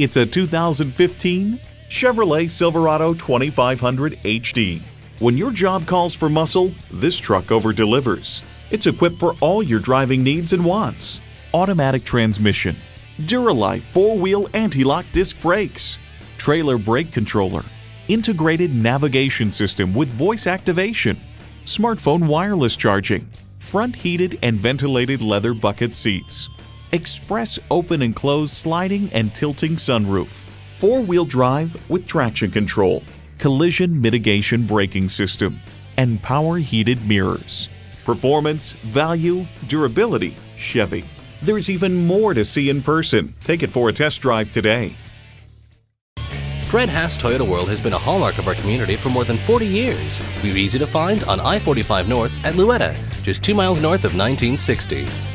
It's a 2015 Chevrolet Silverado 2500 HD. When your job calls for muscle, this truck over delivers. It's equipped for all your driving needs and wants. Automatic transmission, Duralife four-wheel anti-lock disc brakes, trailer brake controller, integrated navigation system with voice activation, smartphone wireless charging, front heated and ventilated leather bucket seats, express open and close sliding and tilting sunroof, four-wheel drive with traction control, collision mitigation braking system, and power heated mirrors. Performance, value, durability, Chevy. There's even more to see in person. Take it for a test drive today. Fred Haas Toyota World has been a hallmark of our community for more than 40 years. We're easy to find on I 45 North at Louetta, just two miles north of 1960.